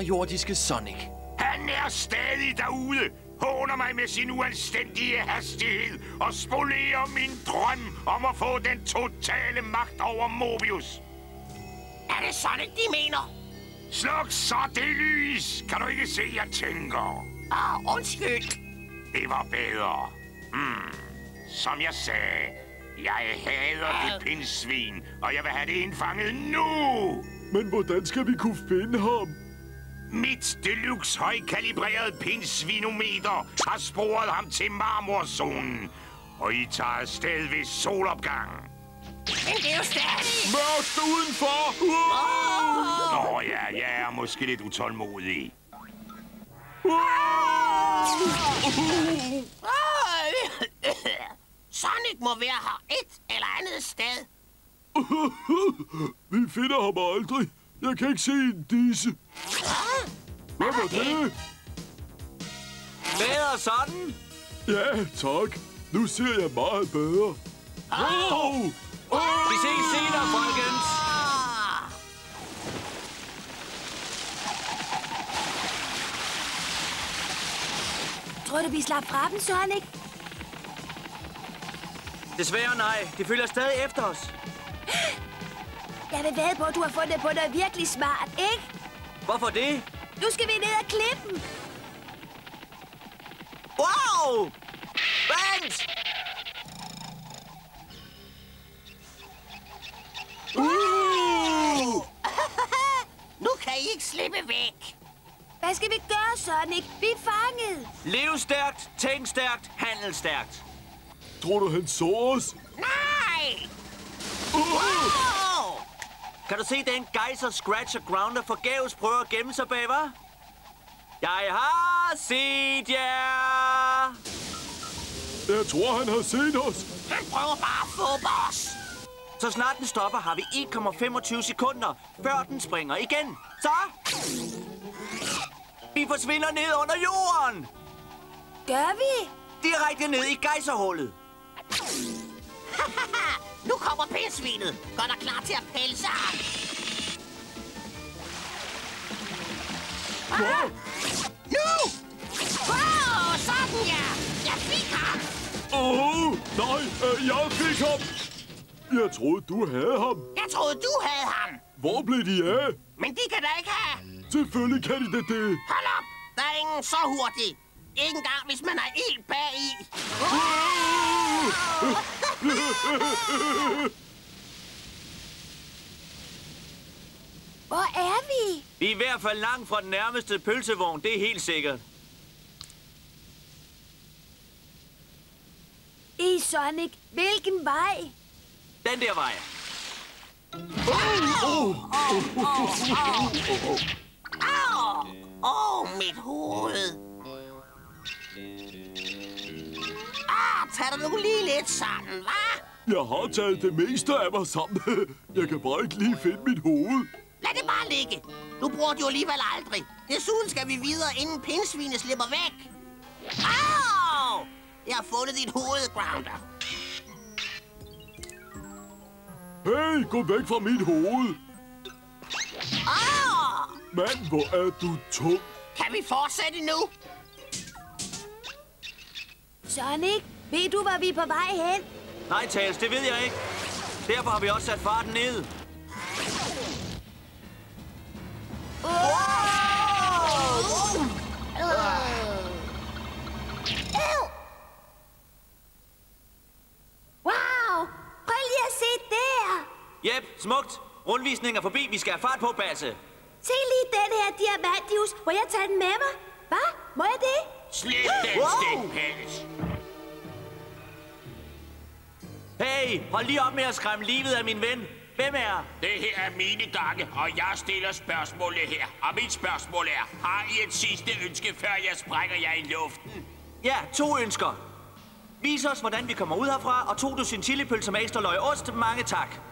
underjordiske Sonic. Han er stadig derude, håner mig med sin uanstændige hastighed og spolerer min drøm om at få den totale magt over Mobius. Er det Sonic, de mener? Sluk så det lys! Kan du ikke se, jeg tænker? Ah, undskyld. Det var bedre. Hmm. Som jeg sagde, jeg hader det pindsvin, og jeg vil have det indfanget nu! Men hvordan skal vi kunne finde ham? Mit deluxe højkalibreret pindsvinometer har sporet ham til marmorzonen, og I tager afsted ved solopgang. Men det er jo stadig... Mørkt udenfor! Uh! Nå ja, jeg er måske lidt utålmodig. Sonic må være her et eller andet sted. Vi finder ham aldrig. Jeg kan ikke se en disse. Hvad var det? Bedre sådan. Ja, tak. Nu ser jeg meget bedre. Wow! Vi ses senere, folkens. Tror du, vi slap fra dem, Sonic? Desværre nej. De følger stadig efter os. Jeg vil væde på, at du har fundet på noget virkelig smart, ikke? Hvorfor det? Nu skal vi ned og klippe Wow! Vent! nu kan I ikke slippe væk. Hvad skal vi gøre, Sonic? Vi er fanget. Lev stærkt, tænk stærkt, handel stærkt. Tror du, han så os? Nej! Wow! Kan du se den gejser Scratch og Grounder forgæves prøver at gemme sig bag, hva'? Jeg har set jer! Jeg tror, han har set os. Han prøver bare at få os. Så snart den stopper, har vi 1,25 sekunder, før den springer igen. Så! Vi forsvinder ned under jorden! Gør vi? Direkte ned i gejserhullet. Nu kommer pindsvinet. Gør dig klar til at pelse ham. Ah! Nu! Wow, sådan ja! Jeg fik ham! Åh, oh, nej, øh, jeg fik ham. Jeg troede, du havde ham. Jeg troede, du havde ham. Hvor blev de af? Men de kan da ikke have. Selvfølgelig kan de da det. Hold op! Der er ingen så hurtig. Ikke engang, hvis man har ild bag i. Hvor er vi? Vi er i hvert fald langt fra den nærmeste pølsevogn, det er helt sikkert. I Sonic, hvilken vej? Den der vej. Åh, oh, mit hoved. Tag dig nu lige lidt sammen, hva'? Jeg har taget det meste af mig sammen. Jeg kan bare ikke lige finde mit hoved. Lad det bare ligge. Du bruger det jo alligevel aldrig. Desuden skal vi videre, inden pindsvinet slipper væk. Au! Jeg har fundet dit hoved, Grounder. Hey, gå væk fra mit hoved. Au! Mand, hvor er du tung. Kan vi fortsætte nu? Sonic, ved du, hvor vi er på vej hen? Nej, Tals, det ved jeg ikke. Derfor har vi også sat farten ned. Wow! Prøv lige at se der! Jep, smukt. Rundvisningen er forbi. Vi skal have fart på, Basse. Se lige den her diamantius. Må jeg tage den med mig? Hvad? Må jeg det? Slip den Wow! stikpels! Hey, hold lige op med at skræmme livet af min ven. Hvem er? Det her er mine gange, og jeg stiller spørgsmålet her. Og mit spørgsmål er, har I et sidste ønske, før jeg sprænger jer i luften? Ja, to ønsker. Vis os, hvordan vi kommer ud herfra, og to du sin chilipølse med ekstra løg ost. Mange tak.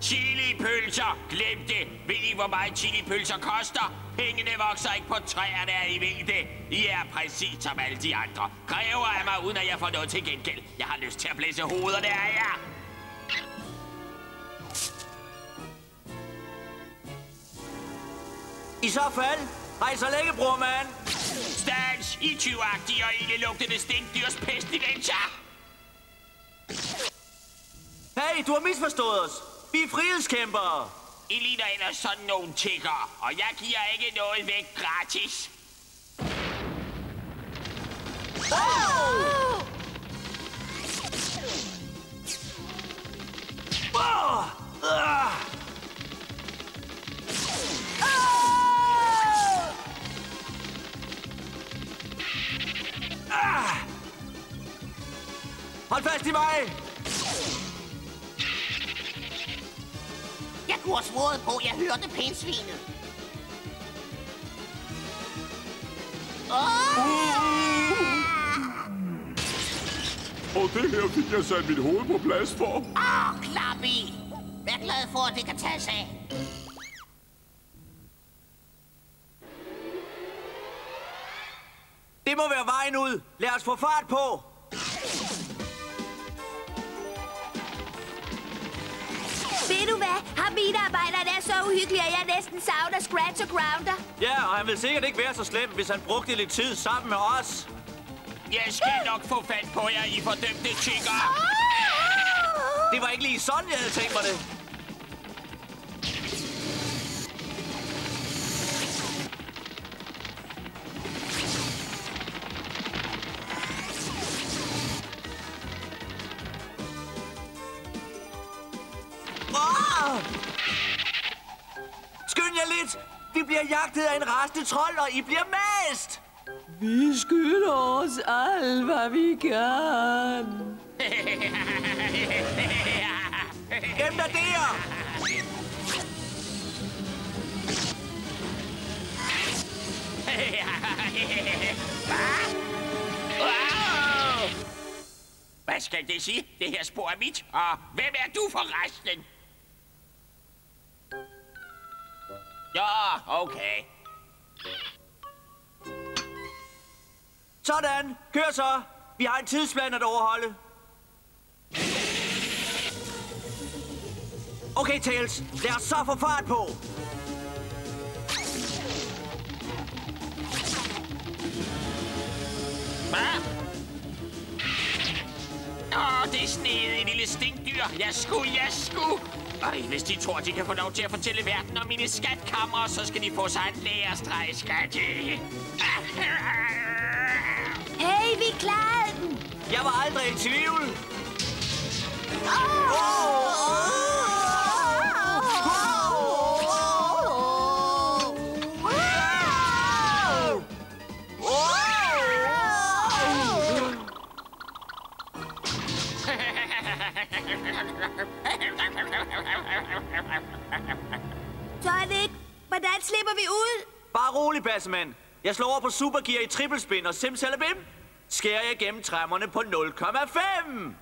Chilipølser, glem det. Ved I, hvor meget chilipølser koster? Pengene vokser ikke på træerne, er I ved det. I er præcis som alle de andre. Kræver af mig, uden at jeg får noget til gengæld. Jeg har lyst til at blæse hovederne af jer. I så fald, Hej så længe, bror mand. Stans, I tyvagtige og ildelugtende stinkdyrs pestilenser! Hey, du har misforstået os. Vi er frihedskæmpere. I ligner ellers sådan nogle tigger, og jeg giver ikke noget væk gratis. Åh! Ah! Ah! Hold fast i mig! Have svoret på, at jeg hørte pindsvinet. Og det her fik jeg sat mit hoved på plads for. Åh, Klappi! Vær glad for, at det kan tages af. Det må være vejen ud. Lad os få fart på. Ved du hvad? Ham minearbejderen er så uhyggelig, at jeg næsten savner Scratch og Grounder. Ja, og han vil sikkert ikke være så slem, hvis han brugte lidt tid sammen med os. Jeg skal nok få fat på jer, I fordømte tigger! Det var ikke lige sådan, jeg havde tænkt mig det. Bliver jagtet af en rasende trold, og I bliver mast! Vi skylder os alt, hvad vi kan. Gem dig der! Wow! Hvad skal det sige? Det her spor er mit, og hvem er du forresten? Ja, okay. Sådan, kør så! Vi har en tidsplan at overholde. Okay, Tails. Lad os så få fart på. Hvad? Åh, det er snedige lille stinkdyr. Jeg skulle, jeg skulle. Ej, hvis de tror, de kan få lov til at fortælle verden om mine skatkammer, så skal de få sig en lærestreg, skat. Hey, vi klarede den! Jeg var aldrig i tvivl. Sonic, hvordan slipper vi ud? Bare rolig, Bassemand. Jeg slår over på supergear i trippelspin og simsalabim. Skærer jeg gennem træmmerne på 0,5.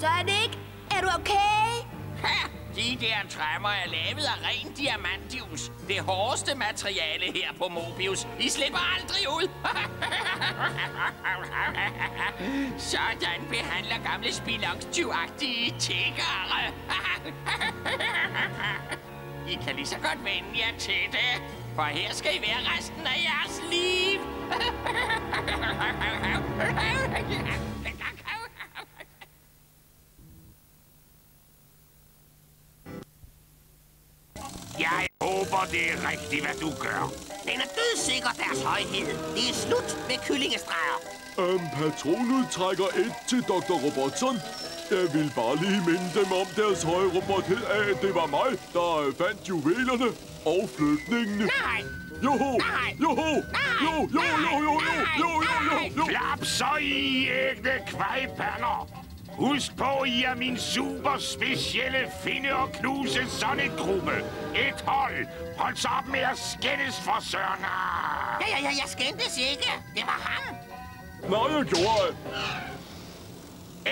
Sonic, er du okay? De der træmmer er lavet af ren diamantius. Det hårdeste materiale her på Mobius. I slipper aldrig ud. Sådan behandler gamle spilongstyvagtige tiggere. I kan lige så godt vende jer til det, for her skal I være resten af jeres liv. Jeg håber, det er rigtigt, hvad du gør. Den er dødsikker, deres højhed. Det er slut med kyllingestreger. Um, patronet trækker et til Dr. Robertson. Jeg vil bare lige minde dem om deres høje robothed af, at det var mig, der fandt juvelerne og flygtningene. Nej, Joho! Nej. Joho! Jo, jo, jo, jo, jo, jo, jo, jo, jo. Klap så i ægne kvejpander. Husk på, I er min super specielle finde og knuse sådan et gruppe. Et hold. Hold så op med at skændes for Søren. ja, ja, ja, jeg skændtes ikke. Det var ham. Nej, jeg gjorde.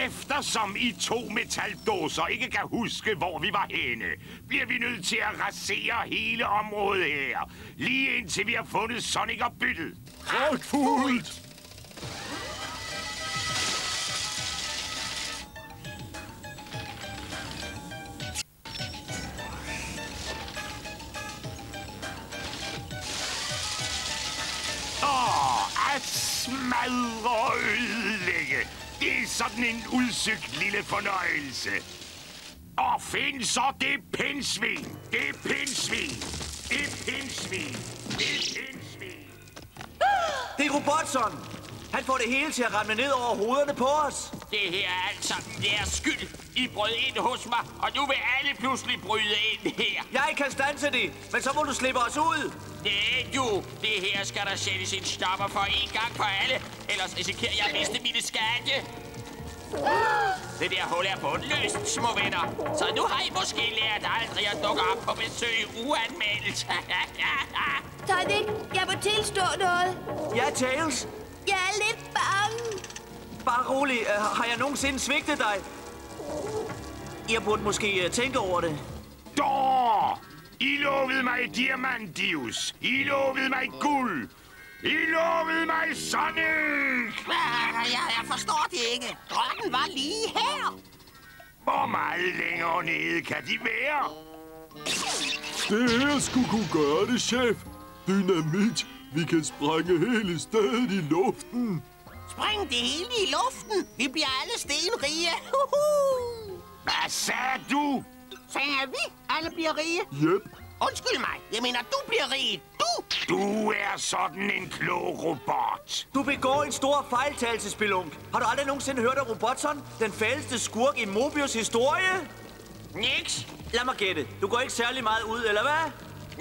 Eftersom I to metaldåser ikke kan huske, hvor vi var henne, bliver vi nødt til at rasere hele området her. Lige indtil vi har fundet Sonic og byttet. Pragtfuldt. Smadre og ødelægge. Det er sådan en udsøgt lille fornøjelse. Og find så det pindsvin. Det er pindsvin. Det er pindsvin. Det er pindsvin. Det er Robotson. Han får det hele til at ramme ned over hovederne på os. Det her er alt sammen jeres skyld. I brød ind hos mig, og nu vil alle pludselig bryde ind her. Jeg kan stanse det, men så må du slippe os ud. Nej, du. Det her skal der sættes en stopper for en gang for alle. Ellers risikerer jeg at miste mine skatte. Det der hul er bundløst, små venner. Så nu har I måske lært aldrig at dukke op på besøg uanmeldt. Sonic, jeg må tilstå noget. Ja, Tails. Jeg er lidt bange. Bare rolig. Uh, har jeg nogensinde svigtet dig? Jeg burde måske uh, tænke over det. Dår! I lovede mig diamantius. I lovede mig guld. I lovede mig Sonic. Jeg, jeg forstår det ikke. Grotten var lige her. Hvor meget længere nede kan de være? Det her skulle kunne gøre det, chef. Dynamit. Vi kan sprænge hele stedet i luften. Spring det hele i luften. Vi bliver alle stenrige. Hvad sagde du? Sagde vi, alle bliver rige? Jep. Undskyld mig. Jeg mener, du bliver rig. Du. Du er sådan en klog robot. Du begår en stor fejltagelsespilunk. Har du aldrig nogensinde hørt om Robotson? Den fældeste skurk i Mobius historie? Niks. Lad mig gætte. Du går ikke særlig meget ud, eller hvad?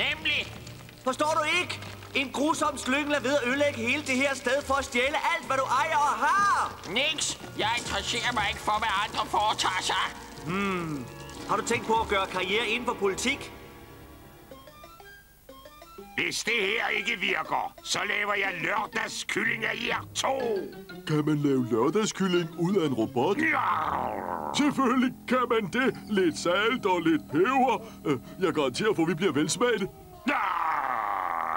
Nemlig. Forstår du ikke? En grusom slyngel er ved at ødelægge hele det her sted for at stjæle alt, hvad du ejer og har. Niks. Jeg interesserer mig ikke for, hvad andre foretager sig. Har du tænkt på at gøre karriere inden for politik? Hvis det her ikke virker, så laver jeg lørdagskylling af jer to. Kan man lave lørdagskylling ud af en robot? Selvfølgelig kan man det. Lidt salt og lidt peber. Øh, Jeg garanterer for, at vi bliver velsmagte.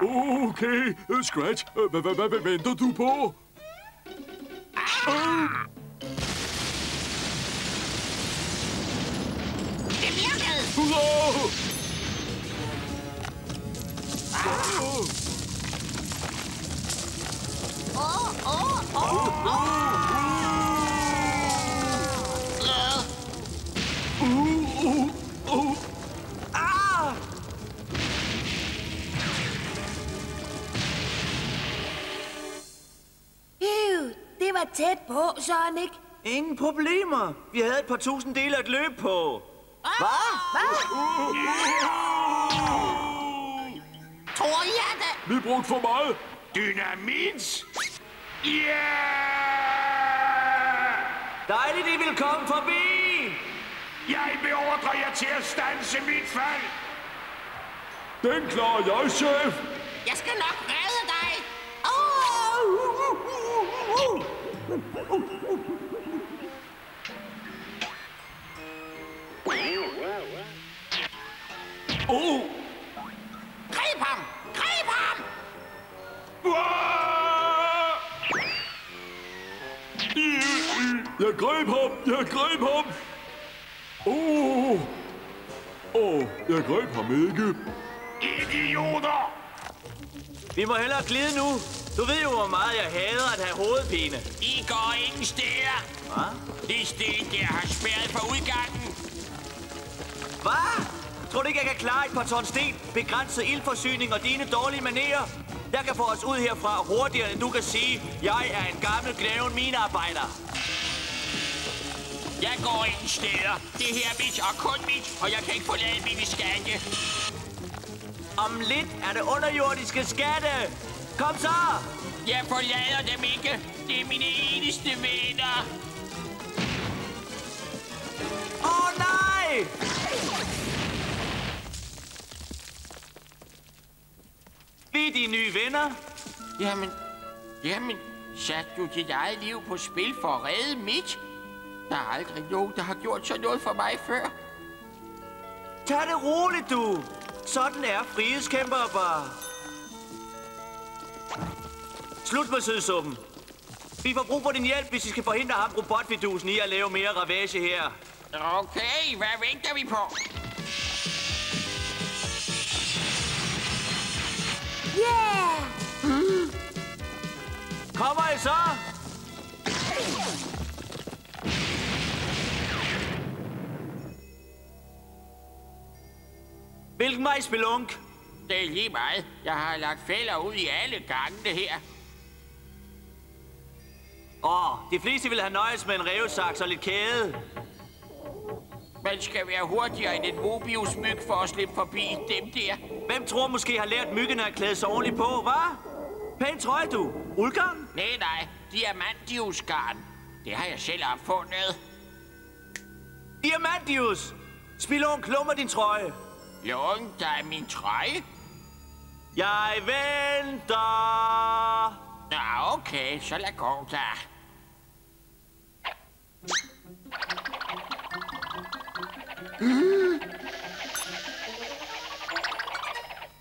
Okay, øh, Scratch, øh, hvad, hvad, hvad, hvad venter du på? Det virkede. Åh! Åh, åh, åh, åh. På, Sonic. Ingen problemer. Vi havde et par tusind dele at løbe på. Hvad? Tror jeg det? Vi brugte for meget. Dynamit? Ja! Dejligt, I vil komme forbi. Jeg beordrer jer til at stanse mit fald. Den klarer jeg, chef. Jeg skal nok redde dig. Åh, uh, uh, uh, uh. Oh, Grib ham! Grib ham! Jeg greb ham. Jeg greb ham. Oh. Oh, jeg greb ham ikke. Idioter! Vi må hellere glide nu. Du ved jo, hvor meget jeg hader at have hovedpine. I går ingen steder. Hvad? Det sten der har spærret for udgangen. Hvad? Tror du ikke, jeg kan klare et par ton sten, begrænset ildforsyning og dine dårlige manerer? Jeg kan få os ud herfra hurtigere, end du kan sige, jeg er en gammel gnaven minearbejder. Jeg går ingen steder. Det her er mit og kun mit, og jeg kan ikke forlade mine skatte. Om lidt er det underjordiske skatte. Kom så! Jeg forlader dem ikke. Det er mine eneste venner. Åh oh, nej! Vi er de nye venner. Jamen, jamen, satte du dit eget liv på spil for at redde mit? Der er aldrig nogen, der har gjort sådan noget for mig før. Tag det roligt, du. Sådan er frihedskæmpere bare. Slut med sødsuppen. Vi får brug for din hjælp, hvis vi skal forhindre ham robotvidusen i at lave mere ravage her. Okay, hvad venter vi på? Yeah! vej så? Hvilken vej, Spelunk? Det er lige meget. Jeg har lagt fælder ud i alle gangene her. Åh, de fleste vil have nøjes med en revsaks og lidt kæde. Man skal være hurtigere end en Mobius-myg for at slippe forbi dem der. Hvem tror måske har lært myggene at klæde sig ordentligt på, hva'? Pæn trøje, du. Uldgarn? Nej, nej. Diamantiusgarn. Det har jeg selv opfundet. Diamantius! Spilon, klummer din trøje. Lån dig min trøje. Jeg venter. Nå, okay. Så lad gå da.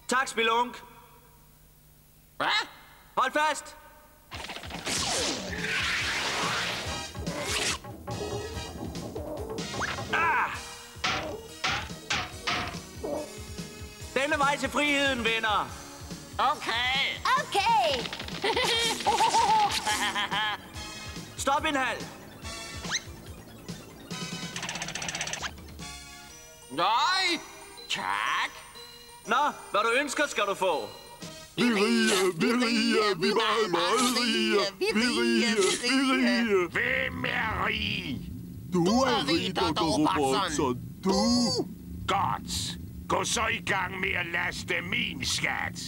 Tak, Spilunk. Hvad? Hold fast. Ah! Denne vej til friheden, venner. Okay. Okay. Stop en halv. Nej. Tak. Nå, hvad du ønsker, skal du få. Vi er rige, vi er rige, vi er meget, meget rige. Vi er rige, vi er rige. Hvem er rig? Du er rig, Dr. Robertson. Du. Godt. Gå så i gang med at laste min skat.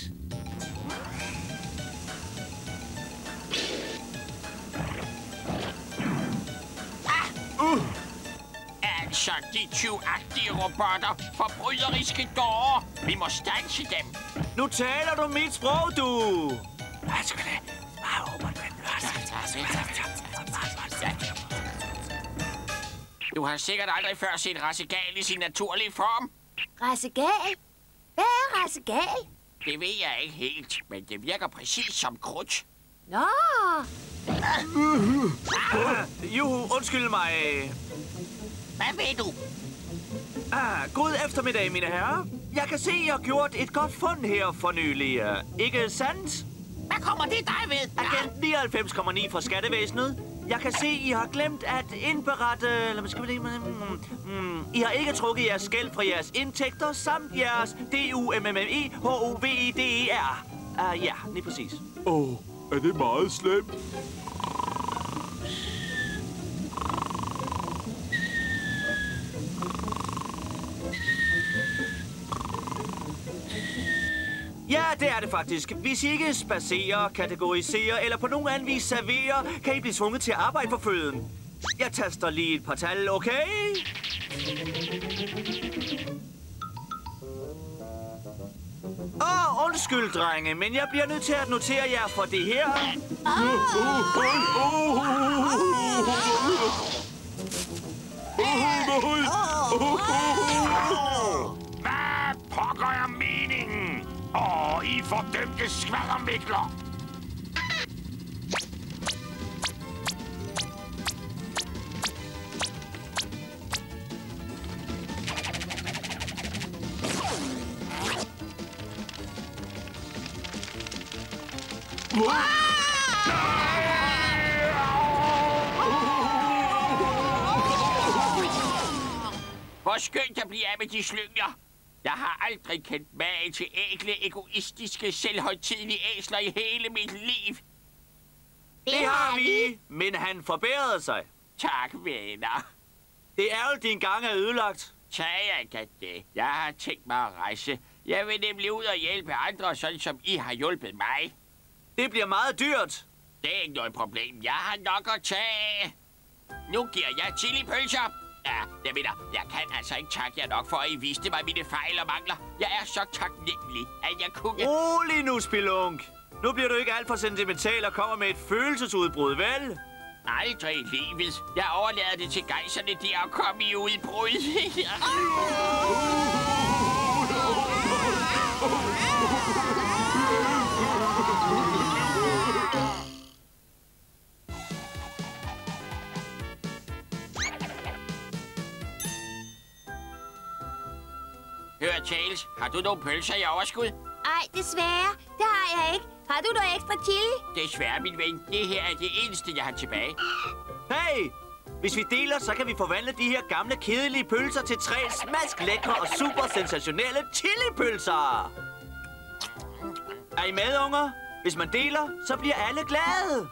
Altså, de tyvagtige robotter. Forbryderiske dårer. Vi må stanse dem. Nu taler du mit sprog, du. Du har sikkert aldrig før set Rassegal i sin naturlige form. Rassegal? Hvad er rassegal? Det ved jeg ikke helt, men det virker præcis som krudt. Nå, Juhu, undskyld mig. Hvad ved du? Ah, god eftermiddag, mine herrer. Jeg kan se, I har gjort et godt fund her for nylig. Ikke sandt? Hvad kommer det dig ved? Agent 99,9 fra Skattevæsenet. Jeg kan se, I har glemt at indberette... Lad mig skrive det. Mm, mm, I har ikke trukket jeres skæld fra jeres indtægter, samt jeres D-U-M-M-I H-O-V-I-D-E-R. Uh, ja, lige præcis. Åh, oh, er det meget slemt? Ja, det er det faktisk. Hvis I ikke spacerer, kategoriserer eller på nogen anden vis serverer, kan I blive tvunget til at arbejde for føden. Jeg taster lige et par tal, okay? Undskyld, drenge, men jeg bliver nødt til at notere jer for det her. Hvad pokker er meningen? Åh, I fordømte skvaldermikler. Hvor skønt at blive af med de slyngler. Jeg har aldrig kendt mage til ægle, egoistiske, selvhøjtidlige æsler i hele mit liv. Det har vi, men han forbedrede sig. Tak, venner. Det er jo, din gang er ødelagt. Tag ikke det. Jeg har tænkt mig at rejse. Jeg vil nemlig ud og hjælpe andre, sådan som I har hjulpet mig. Det bliver meget dyrt. Det er ikke noget problem. Jeg har nok at tage. Nu giver jeg chilipølser. Ja, jeg mener, jeg kan altså ikke takke jer nok for, at I viste mig mine fejl og mangler. Jeg er så taknemmelig, at jeg kunne... Rolig nu, Spilunk. Nu bliver du ikke alt for sentimental og kommer med et følelsesudbrud, vel? Aldrig i livet. Jeg overlader det til gejserne der at komme i udbrud. Hør, Charles, har du nogle pølser i overskud? ej, desværre. Det har jeg ikke. Har du noget ekstra chili? Desværre, min ven. Det her er det eneste, jeg har tilbage. Hey! Hvis vi deler, så kan vi forvandle de her gamle, kedelige pølser til tre smask lækre og super sensationelle chilipølser. Er I med, unger? Hvis man deler, så bliver alle glade.